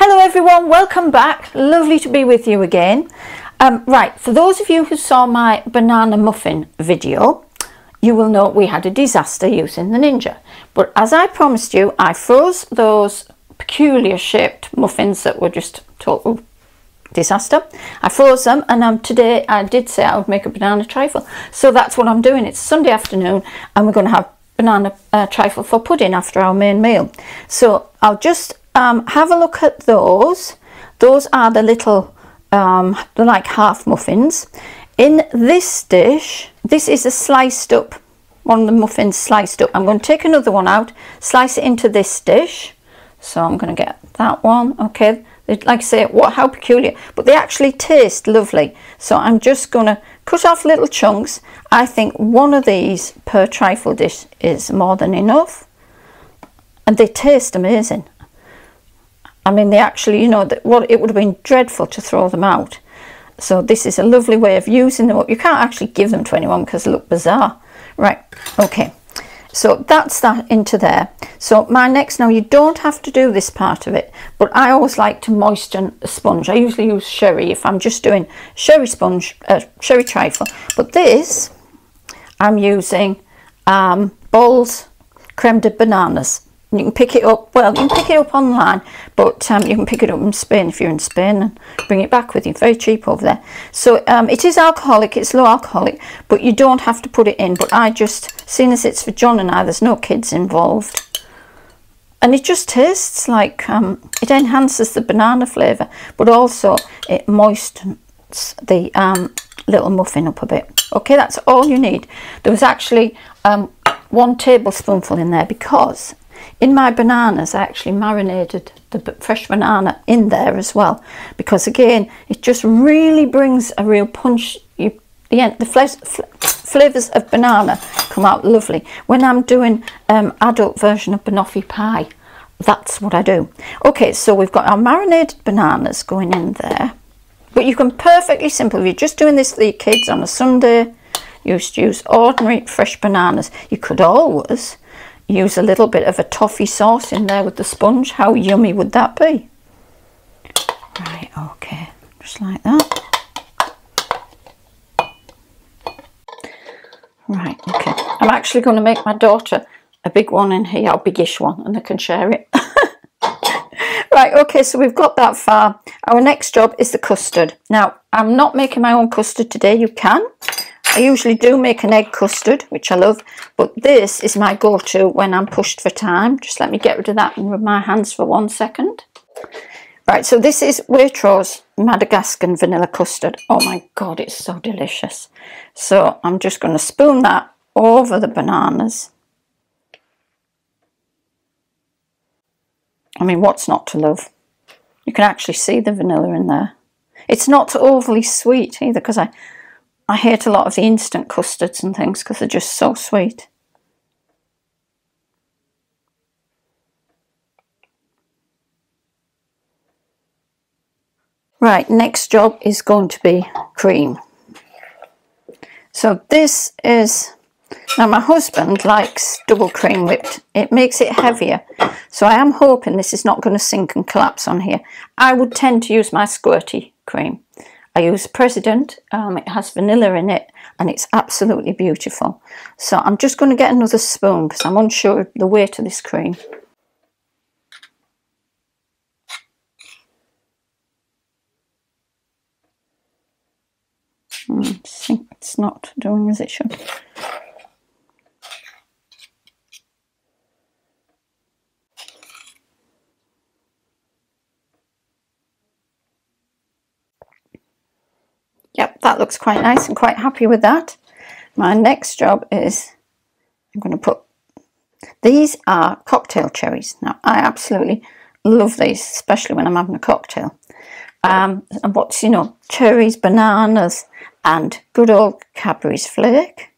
Hello everyone, welcome back. Lovely to be with you again. Um, right, for those of you who saw my banana muffin video, you will know we had a disaster using the Ninja. But as I promised you, I froze those peculiar shaped muffins that were just total disaster. I froze them and um, today I did say I would make a banana trifle. So that's what I'm doing. It's Sunday afternoon and we're going to have banana uh, trifle for pudding after our main meal. So I'll just um, have a look at those. Those are the little, um, like half muffins. In this dish, this is a sliced up, one of the muffins sliced up. I'm going to take another one out, slice it into this dish. So I'm going to get that one, okay. Like I say, what, how peculiar, but they actually taste lovely. So I'm just going to cut off little chunks. I think one of these per trifle dish is more than enough. And they taste amazing. I mean, they actually, you know, what it would have been dreadful to throw them out. So this is a lovely way of using them up. You can't actually give them to anyone because they look bizarre. Right, okay. So that's that into there. So my next, now you don't have to do this part of it, but I always like to moisten a sponge. I usually use sherry if I'm just doing sherry sponge, uh, sherry trifle. But this, I'm using um, creme de bananas. You can pick it up, well, you can pick it up online, but um, you can pick it up in Spain if you're in Spain and bring it back with you. Very cheap over there. So um, it is alcoholic, it's low alcoholic, but you don't have to put it in. But I just, seeing as it's for John and I, there's no kids involved. And it just tastes like, um, it enhances the banana flavour, but also it moistens the um, little muffin up a bit. Okay, that's all you need. There was actually um, one tablespoonful in there because in my bananas, I actually marinated the fresh banana in there as well because again, it just really brings a real punch. You, the, the flavours of banana come out lovely. When I'm doing um, adult version of banoffee pie, that's what I do. Okay, so we've got our marinated bananas going in there. But you can perfectly simple, if you're just doing this for your kids on a Sunday, you just use ordinary fresh bananas. You could always use a little bit of a toffee sauce in there with the sponge. How yummy would that be? Right, okay, just like that. Right, okay. I'm actually going to make my daughter a big one in here, a biggish one, and I can share it. right, okay, so we've got that far. Our next job is the custard. Now, I'm not making my own custard today. You can. I usually do make an egg custard, which I love, but this is my go-to when I'm pushed for time. Just let me get rid of that and rub my hands for one second. Right, so this is Waitrose Madagascan vanilla custard. Oh my God, it's so delicious. So I'm just going to spoon that over the bananas. I mean, what's not to love? You can actually see the vanilla in there. It's not overly sweet either because I I hate a lot of the instant custards and things because they're just so sweet. Right, next job is going to be cream. So this is, now my husband likes double cream whipped. It makes it heavier. So I am hoping this is not going to sink and collapse on here. I would tend to use my squirty cream. I use President, um, it has vanilla in it and it's absolutely beautiful. So I'm just going to get another spoon because I'm unsure of the weight of this cream. Hmm, I it's not doing as it should. Yep, that looks quite nice. I'm quite happy with that. My next job is I'm going to put, these are cocktail cherries. Now, I absolutely love these, especially when I'm having a cocktail. Um, and what's, you know, cherries, bananas, and good old Cadbury's flake.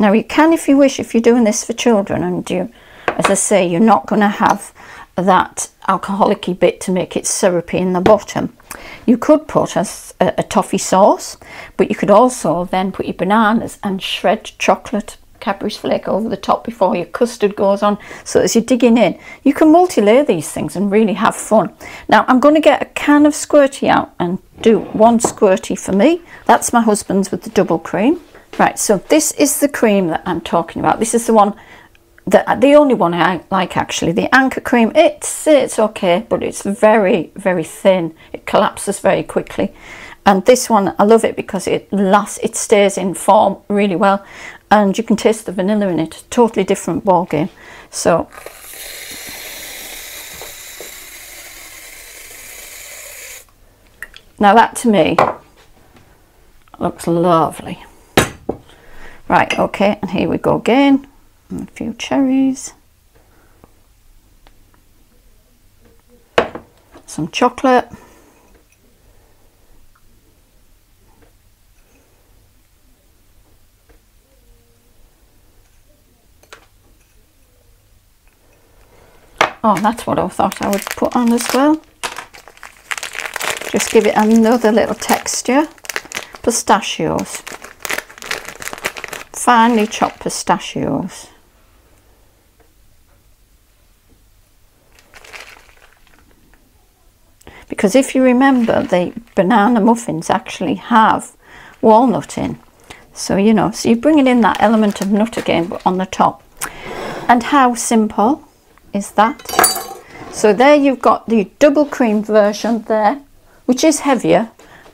Now, you can, if you wish, if you're doing this for children, and you, as I say, you're not going to have that alcoholic bit to make it syrupy in the bottom. You could put a, a, toffee sauce, but you could also then put your bananas and shred chocolate Cadbury's flake over the top before your custard goes on. So as you're digging in, you can multi-layer these things and really have fun. Now I'm going to get a can of squirty out and do one squirty for me. That's my husband's with the double cream. Right, so this is the cream that I'm talking about. This is the one that the only one I like actually. The Anchor cream, it's it's okay, but it's very, very thin. It collapses very quickly. And this one, I love it because it lasts, it stays in form really well. And you can taste the vanilla in it. Totally different ball game. So now that to me looks lovely. Right, okay, and here we go again. And a few cherries. Some chocolate. Oh, that's what I thought I would put on as well. Just give it another little texture. Pistachios. Finely chopped pistachios. Because if you remember, the banana muffins actually have walnut in. So, you know, so you're bringing in that element of nut again, but on the top. And how simple is that. So there you've got the double cream version there, which is heavier,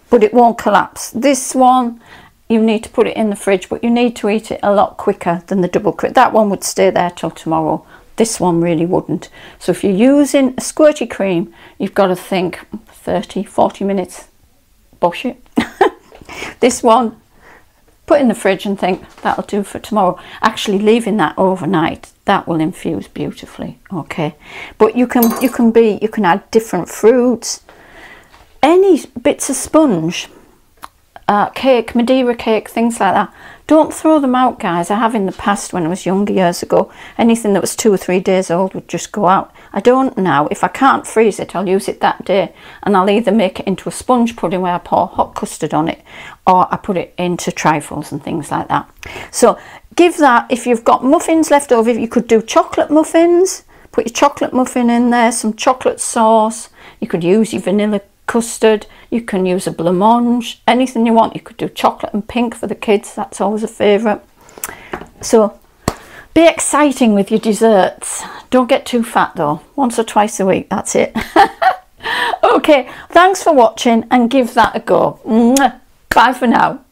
but it won't collapse. This one, you need to put it in the fridge, but you need to eat it a lot quicker than the double cream. That one would stay there till tomorrow. This one really wouldn't. So if you're using a squirty cream, you've got to think 30, 40 minutes, bosh it. this one, put in the fridge and think that'll do for tomorrow. Actually leaving that overnight, that will infuse beautifully, okay? But you can, you can be, you can add different fruits, any bits of sponge, uh, cake, Madeira cake, things like that. Don't throw them out, guys. I have in the past when I was younger years ago. Anything that was two or three days old would just go out. I don't now. If I can't freeze it, I'll use it that day. And I'll either make it into a sponge pudding where I pour hot custard on it or I put it into trifles and things like that. So give that, if you've got muffins left over, you could do chocolate muffins. Put your chocolate muffin in there, some chocolate sauce. You could use your vanilla custard. You can use a blancmange, anything you want. You could do chocolate and pink for the kids. That's always a favourite. So be exciting with your desserts. Don't get too fat though. Once or twice a week, that's it. okay, thanks for watching and give that a go. Bye for now.